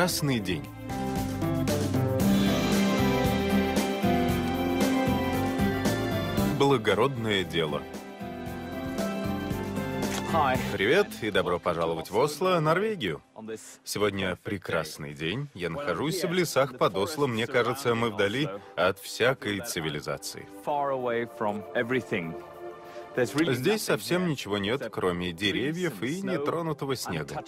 Прекрасный день. Благородное дело. Привет и добро пожаловать в Осло, Норвегию. Сегодня прекрасный день. Я нахожусь в лесах под Осло. Мне кажется, мы вдали от всякой цивилизации. Здесь совсем ничего нет, кроме деревьев и нетронутого снега.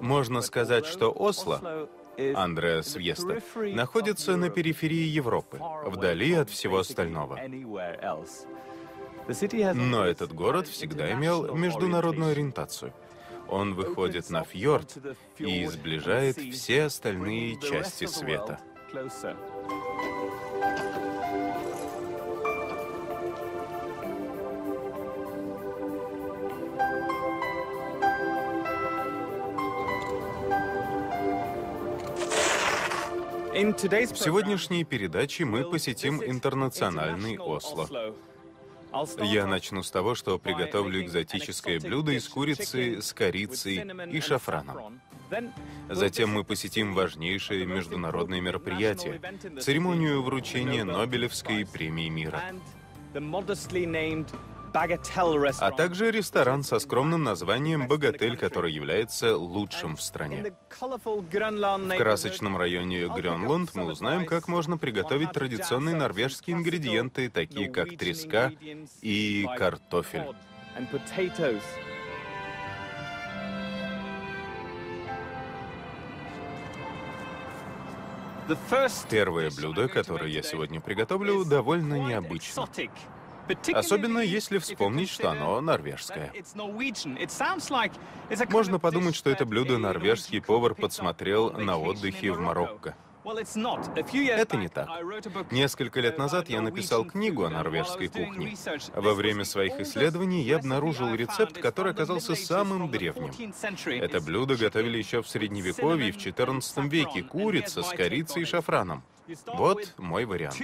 Можно сказать, что Осло, Андреас Вьеста, находится на периферии Европы, вдали от всего остального. Но этот город всегда имел международную ориентацию. Он выходит на фьорд и сближает все остальные части света. В сегодняшней передаче мы посетим интернациональный Осло. Я начну с того, что приготовлю экзотическое блюдо из курицы с корицей и шафраном. Затем мы посетим важнейшее международное мероприятие — церемонию вручения Нобелевской премии мира а также ресторан со скромным названием «Богатель», который является лучшим в стране. В красочном районе Грёнланд мы узнаем, как можно приготовить традиционные норвежские ингредиенты, такие как треска и картофель. Первое блюдо, которое я сегодня приготовлю, довольно необычно. Особенно если вспомнить, что оно норвежское. Можно подумать, что это блюдо норвежский повар подсмотрел на отдыхе в Марокко. Это не так. Несколько лет назад я написал книгу о норвежской кухне. Во время своих исследований я обнаружил рецепт, который оказался самым древним. Это блюдо готовили еще в Средневековье, в XIV веке, курица с корицей и шафраном. Вот мой вариант.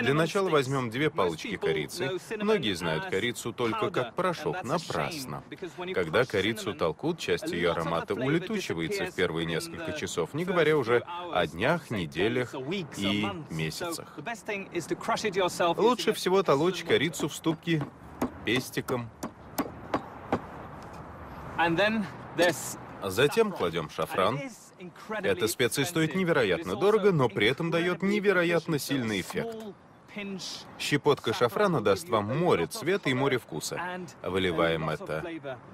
Для начала возьмем две палочки корицы. Многие знают корицу только как порошок. Напрасно. Когда корицу толкут, часть ее аромата улетучивается в первые несколько часов, не говоря уже о днях, неделях и месяцах. Лучше всего толочь корицу в ступке пестиком. Затем кладем шафран, эта специя стоит невероятно дорого, но при этом дает невероятно сильный эффект. Щепотка шафрана даст вам море цвета и море вкуса. Выливаем это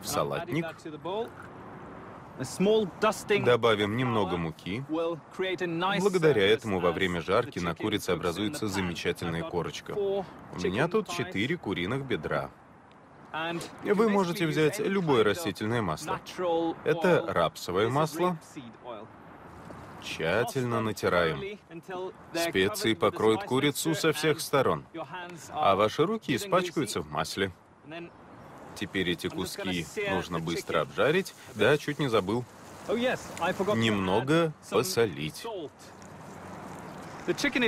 в салатник. Добавим немного муки. Благодаря этому во время жарки на курице образуется замечательная корочка. У меня тут четыре куриных бедра. Вы можете взять любое растительное масло. Это рапсовое масло. Тщательно натираем. Специи покроют курицу со всех сторон, а ваши руки испачкаются в масле. Теперь эти куски нужно быстро обжарить. Да, чуть не забыл. Немного посолить.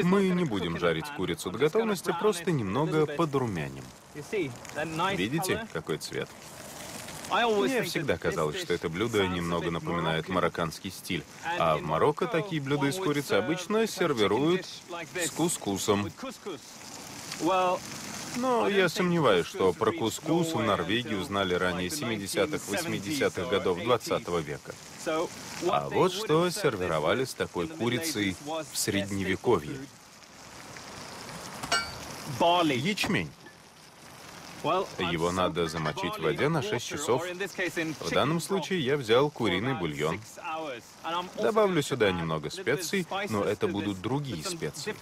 Мы не будем жарить курицу до готовности, просто немного подрумяним. Видите, какой цвет? Мне всегда казалось, что это блюдо немного напоминает марокканский стиль. А в Марокко такие блюда из курицы обычно сервируют с кускусом. Но я сомневаюсь, что про кускус в Норвегии узнали ранее 70-х, 80-х годов 20 века. А вот что сервировали с такой курицей в Средневековье. Ячмень. Его надо замочить в воде на 6 часов. В данном случае я взял куриный бульон. Добавлю сюда немного специй, но это будут другие специи.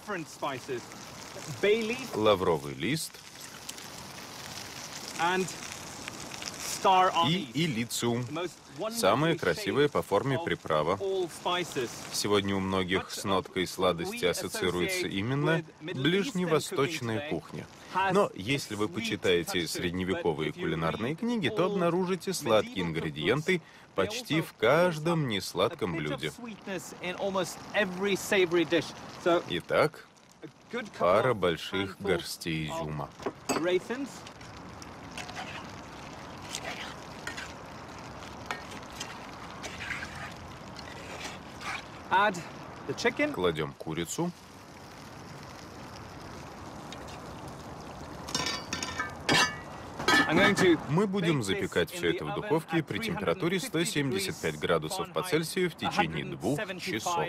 Лавровый лист и илициум. Самая красивая по форме приправа. Сегодня у многих с ноткой сладости ассоциируется именно ближневосточная кухня. Но если вы почитаете средневековые кулинарные книги, то обнаружите сладкие ингредиенты почти в каждом несладком блюде. Итак, пара больших горстей изюма. Кладем курицу. Мы будем запекать все это в духовке при температуре 175 градусов по Цельсию в течение двух часов.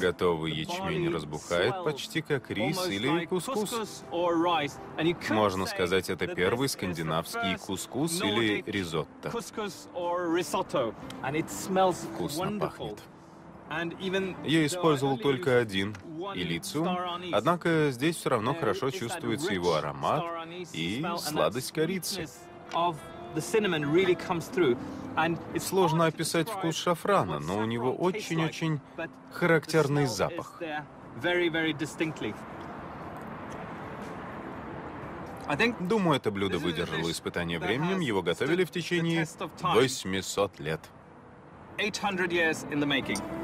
Готовый ячмень разбухает почти как рис или кускус. Можно сказать, это первый скандинавский кускус или ризотто. Вкусно пахнет. Я использовал только один илицу, однако здесь все равно хорошо чувствуется его аромат и сладость корицы. Сложно описать вкус шафрана, но у него очень-очень характерный запах. Думаю, это блюдо выдержало испытание временем. Его готовили в течение 800 лет. 800 years in the making.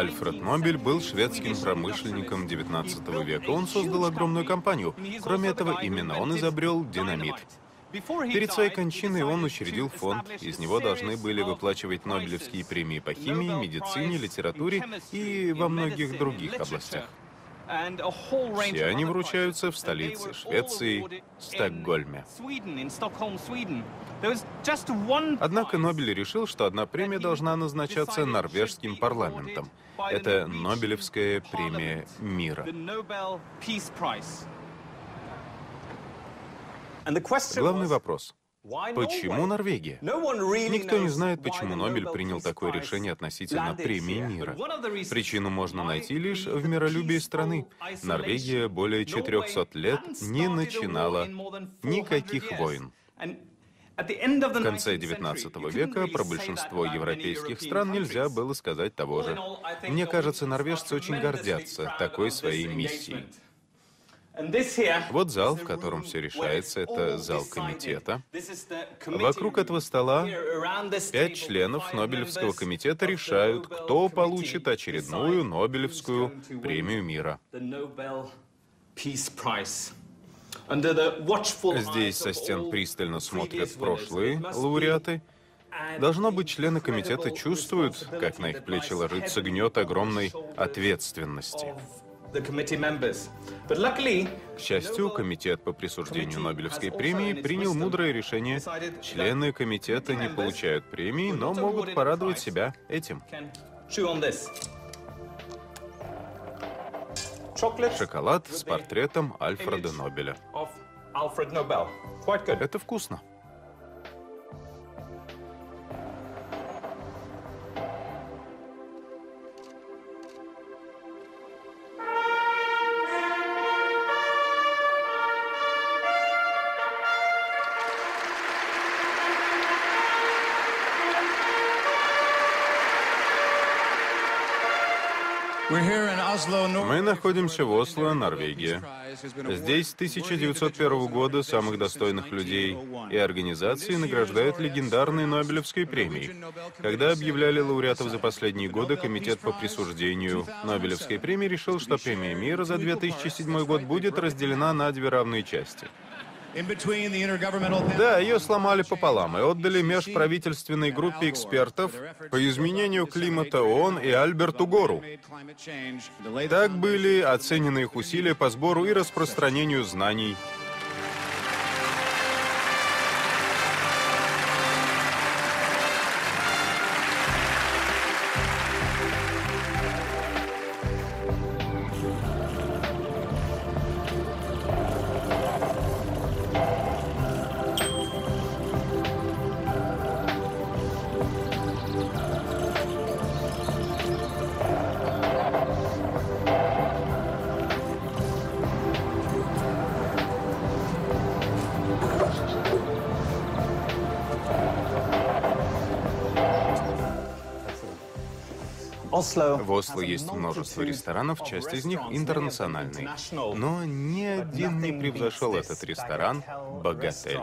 Альфред Нобель был шведским промышленником XIX века. Он создал огромную компанию. Кроме этого, именно он изобрел динамит. Перед своей кончиной он учредил фонд. Из него должны были выплачивать Нобелевские премии по химии, медицине, литературе и во многих других областях. Все они вручаются в столице Швеции, Стокгольме. Однако Нобель решил, что одна премия должна назначаться норвежским парламентом. Это Нобелевская премия мира. Главный вопрос. Почему Норвегия? Никто не знает, почему Нобель принял такое решение относительно премии мира. Причину можно найти лишь в миролюбии страны. Норвегия более 400 лет не начинала никаких войн. В конце XIX века про большинство европейских стран нельзя было сказать того же. Мне кажется, норвежцы очень гордятся такой своей миссией. Вот зал, в котором все решается, это зал комитета. Вокруг этого стола пять членов Нобелевского комитета решают, кто получит очередную Нобелевскую премию мира. Здесь со стен пристально смотрят прошлые лауреаты. Должно быть, члены комитета чувствуют, как на их плечи ложится гнет огромной ответственности. К счастью, комитет по присуждению Нобелевской премии принял мудрое решение. Члены комитета не получают премии, но могут порадовать себя этим. Шоколад с портретом Альфреда Нобеля. Это вкусно. Мы находимся в Осло, Норвегия. Здесь с 1901 года самых достойных людей и организаций награждают легендарной Нобелевской премией. Когда объявляли лауреатов за последние годы, Комитет по присуждению Нобелевской премии решил, что премия мира за 2007 год будет разделена на две равные части — да, ее сломали пополам и отдали межправительственной группе экспертов по изменению климата ООН и Альберту Гору. Так были оценены их усилия по сбору и распространению знаний В Осло есть множество ресторанов, часть из них интернациональные. Но ни один не превзошел этот ресторан «Богатель».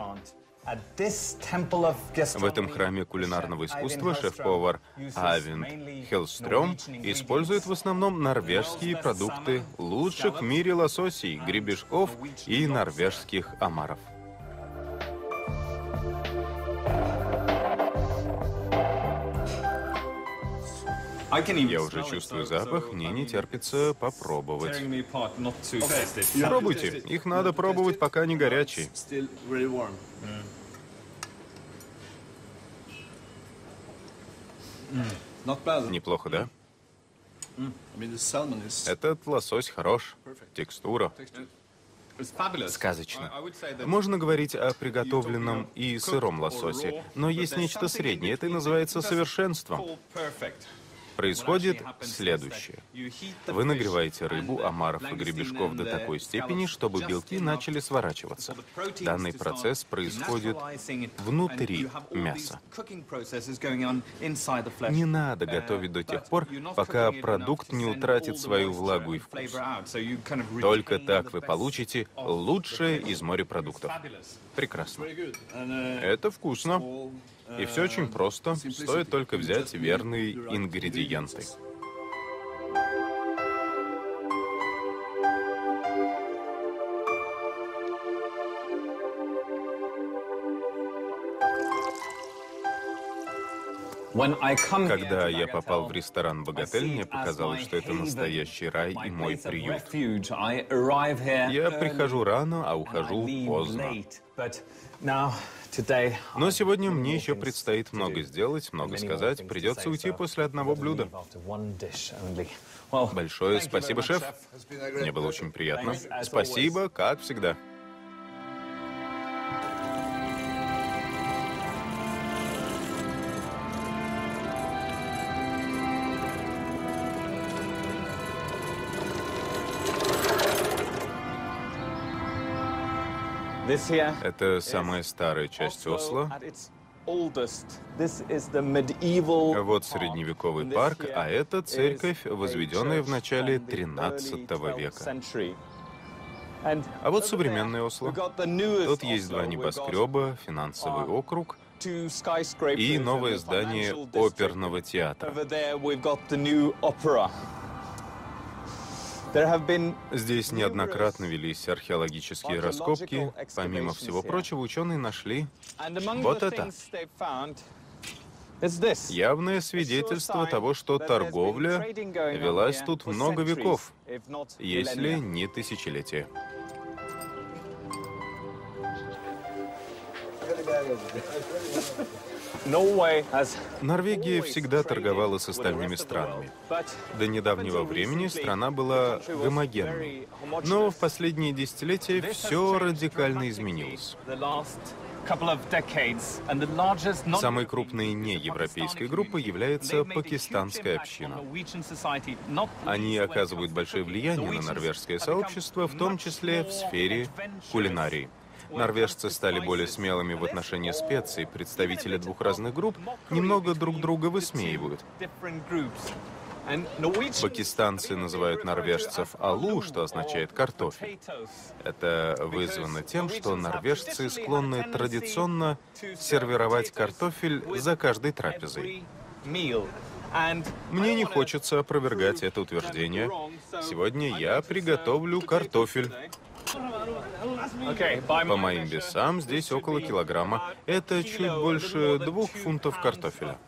В этом храме кулинарного искусства шеф-повар Авин Хелстрём использует в основном норвежские продукты лучших в мире лососей, гребешков и норвежских омаров. Я уже чувствую запах, мне не терпится попробовать. Пробуйте, их надо пробовать, пока они горячие. Неплохо, да? Этот лосось хорош. Текстура. Сказочно. Можно говорить о приготовленном и сыром лососе, но есть нечто среднее. Это называется совершенством происходит следующее. Вы нагреваете рыбу, омаров и гребешков до такой степени, чтобы белки начали сворачиваться. Данный процесс происходит внутри мяса. Не надо готовить до тех пор, пока продукт не утратит свою влагу и вкус. Только так вы получите лучшее из морепродуктов. Прекрасно. Это вкусно. И все очень просто, стоит только взять верные ингредиенты. Когда я попал в ресторан «Богатель», мне показалось, что это настоящий рай и мой приют. Я прихожу рано, а ухожу поздно. Но сегодня мне еще предстоит много сделать, много сказать. Придется уйти после одного блюда. Большое спасибо, шеф. Мне было очень приятно. Спасибо, как всегда. Это самая старая часть Осло. Вот средневековый парк, а это церковь, возведенная в начале 13 века. А вот современное Осло. Тут есть два небоскреба, финансовый округ и новое здание оперного театра. Здесь неоднократно велись археологические раскопки. Помимо всего прочего, ученые нашли вот это. Явное свидетельство того, что торговля велась тут много веков, если не тысячелетия. Норвегия всегда торговала с остальными странами. До недавнего времени страна была гомогенной. Но в последние десятилетия все радикально изменилось. Самой крупной неевропейской группой является пакистанская община. Они оказывают большое влияние на норвежское сообщество, в том числе в сфере кулинарии. Норвежцы стали более смелыми в отношении специй. Представители двух разных групп немного друг друга высмеивают. Пакистанцы называют норвежцев алу, что означает картофель. Это вызвано тем, что норвежцы склонны традиционно сервировать картофель за каждой трапезой. Мне не хочется опровергать это утверждение. Сегодня я приготовлю картофель. По моим весам, здесь около килограмма. Это чуть больше двух фунтов картофеля.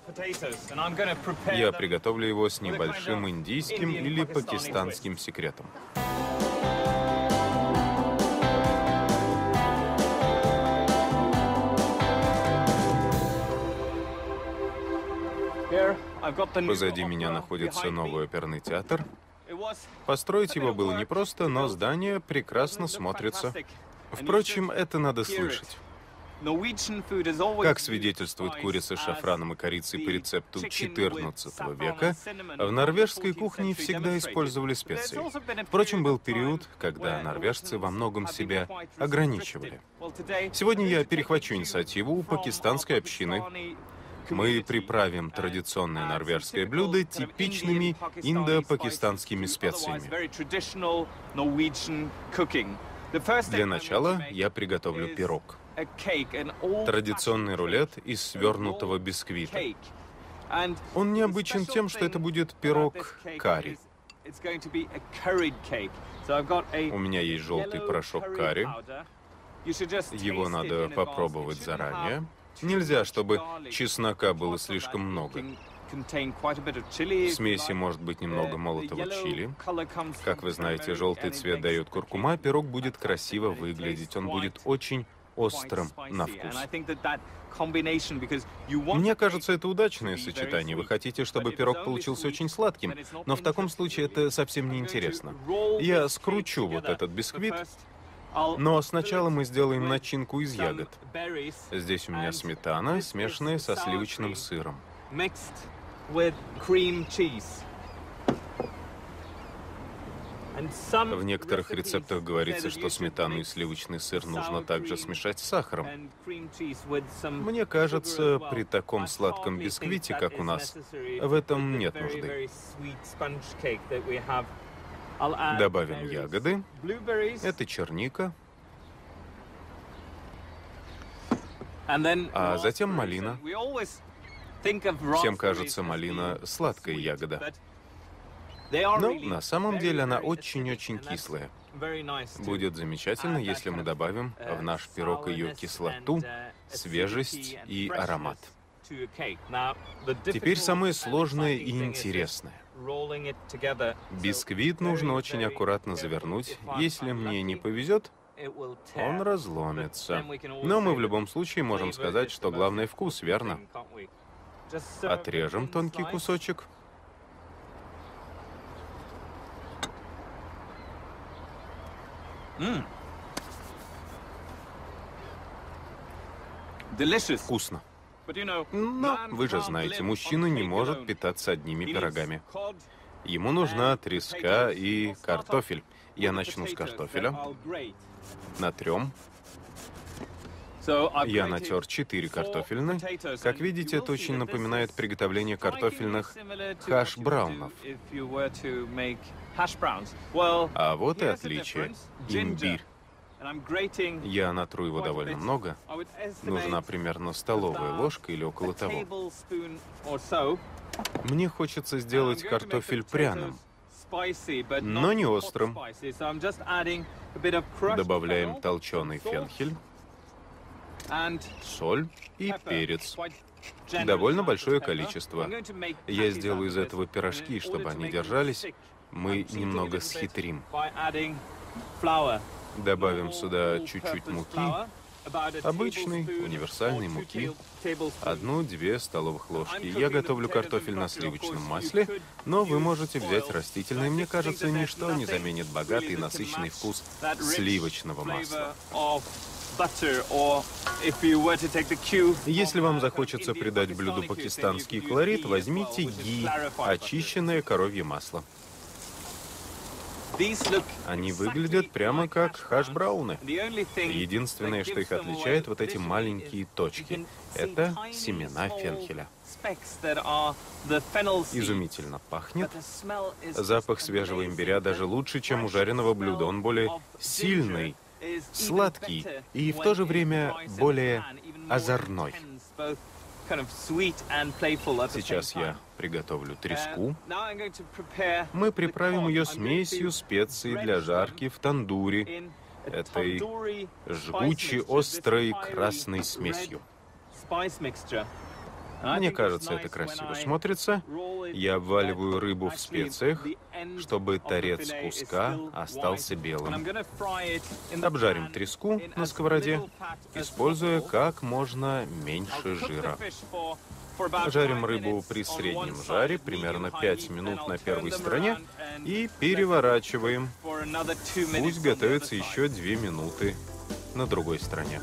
Я приготовлю его с небольшим индийским или пакистанским секретом. Позади меня находится новый оперный театр. Построить его было непросто, но здание прекрасно смотрится. Впрочем, это надо слышать. Как свидетельствует курица с шафраном и корицей по рецепту XIV века, в норвежской кухне всегда использовали специи. Впрочем, был период, когда норвежцы во многом себя ограничивали. Сегодня я перехвачу инициативу у пакистанской общины Мы приправим традиционное норвежское блюдо типичными индо-пакистанскими специями. Для начала я приготовлю пирог. Традиционный рулет из свернутого бисквита. Он необычен тем, что это будет пирог карри. У меня есть желтый порошок карри. Его надо попробовать заранее. Нельзя, чтобы чеснока было слишком много. В смеси может быть немного молотого чили. Как вы знаете, желтый цвет дает куркума, пирог будет красиво выглядеть, он будет очень острым на вкус. Мне кажется, это удачное сочетание. Вы хотите, чтобы пирог получился очень сладким, но в таком случае это совсем не интересно. Я скручу вот этот бисквит, но сначала мы сделаем начинку из ягод. Здесь у меня сметана, смешанная со сливочным сыром. В некоторых рецептах говорится, что сметану и сливочный сыр нужно также смешать с сахаром. Мне кажется, при таком сладком бисквите, как у нас, в этом нет нужды. Добавим ягоды. Это черника. А затем малина. Всем кажется малина сладкая ягода. Но на самом деле она очень-очень кислая. Будет замечательно, если мы добавим в наш пирог ее кислоту, свежесть и аромат. Теперь самое сложное и интересное. Бисквит нужно очень аккуратно завернуть. Если мне не повезет, он разломится. Но мы в любом случае можем сказать, что главный вкус, верно? Отрежем тонкий кусочек. Вкусно. Но вы же знаете, мужчина не может питаться одними пирогами. Ему нужна треска и картофель. Я начну с картофеля. Натрем. Я натер четыре картофельных. Как видите, это очень напоминает приготовление картофельных хаш-браунов. А вот и отличие. Имбирь. Я натру его довольно много. Нужна примерно столовая ложка или около того. Мне хочется сделать картофель пряным, но не острым. Добавляем толченый фенхель, соль и перец. Довольно большое количество. Я сделаю из этого пирожки, чтобы они держались. Мы немного схитрим. Добавим сюда чуть-чуть муки, обычной универсальной муки, одну-две столовых ложки. Я готовлю картофель на сливочном масле, но вы можете взять растительный. Мне кажется, ничто не заменит богатый и насыщенный вкус сливочного масла. Если вам захочется придать блюду пакистанский колорит, возьмите ги, очищенное коровье масло. Они выглядят прямо как хаш-брауны. Единственное, что их отличает, вот эти маленькие точки. Это семена фенхеля. Изумительно пахнет. Запах свежего имбиря даже лучше, чем у жареного блюда. Он более сильный, сладкий и в то же время более озорной. Сейчас я приготовлю треску. Мы приправим ее смесью специй для жарки в тандуре, этой жгучей, острой красной смесью. Мне кажется, это красиво смотрится. Я обваливаю рыбу в специях, чтобы торец куска остался белым. Обжарим треску на сковороде, используя как можно меньше жира. Жарим рыбу при среднем жаре, примерно 5 минут на первой стороне, и переворачиваем. Пусть готовится еще 2 минуты на другой стороне.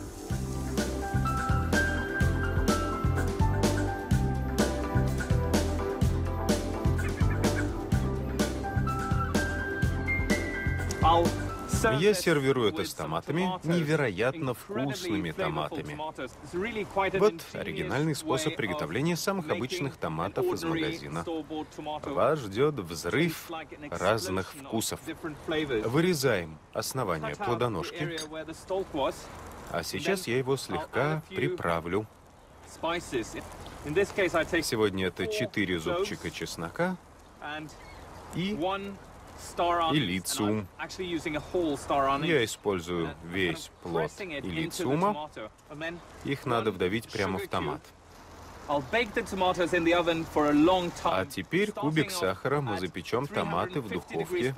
Я сервирую это с томатами, невероятно вкусными томатами. Вот оригинальный способ приготовления самых обычных томатов из магазина. Вас ждет взрыв разных вкусов. Вырезаем основание плодоножки, а сейчас я его слегка приправлю. Сегодня это 4 зубчика чеснока и илициум. Я использую весь плод илициума. Их надо вдавить прямо в томат. А теперь кубик сахара мы запечем томаты в духовке.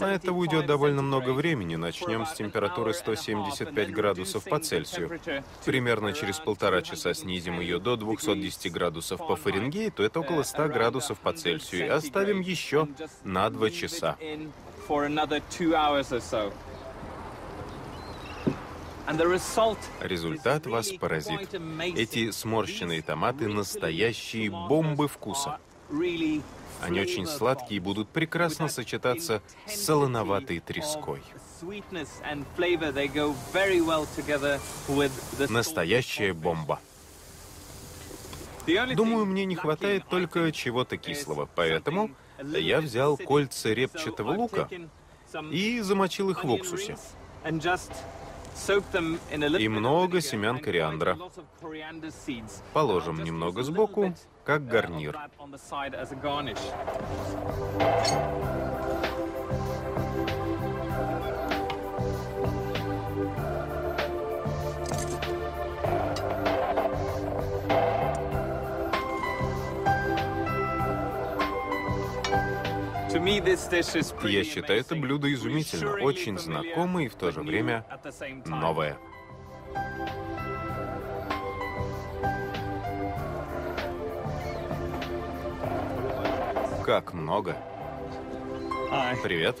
На это уйдет довольно много времени. Начнем с температуры 175 градусов по Цельсию. Примерно через полтора часа снизим ее до 210 градусов по Фаренгейту. Это около 100 градусов по Цельсию. И оставим еще на 2 часа. Результат вас поразит. Эти сморщенные томаты — настоящие бомбы вкуса. Они очень сладкие и будут прекрасно сочетаться с солоноватой треской. Настоящая бомба. Думаю, мне не хватает только чего-то кислого, поэтому я взял кольца репчатого лука и замочил их в уксусе и много семян кориандра. Положим немного сбоку, как гарнир. Я считаю это блюдо изумительно, очень знакомое и в то же время новое. Как много. Привет.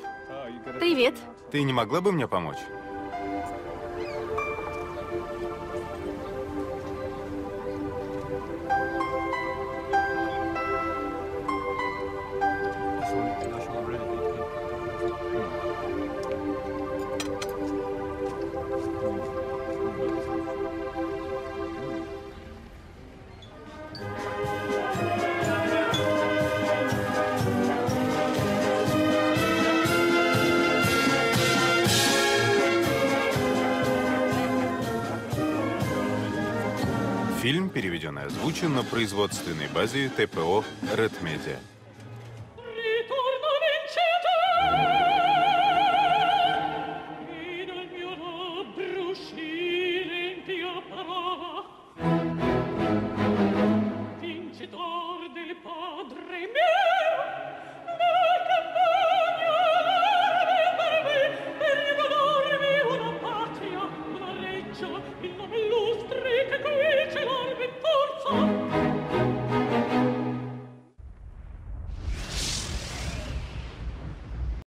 Привет. Ты не могла бы мне помочь? Фильм переведен и озвучен на производственной базе ТПО Red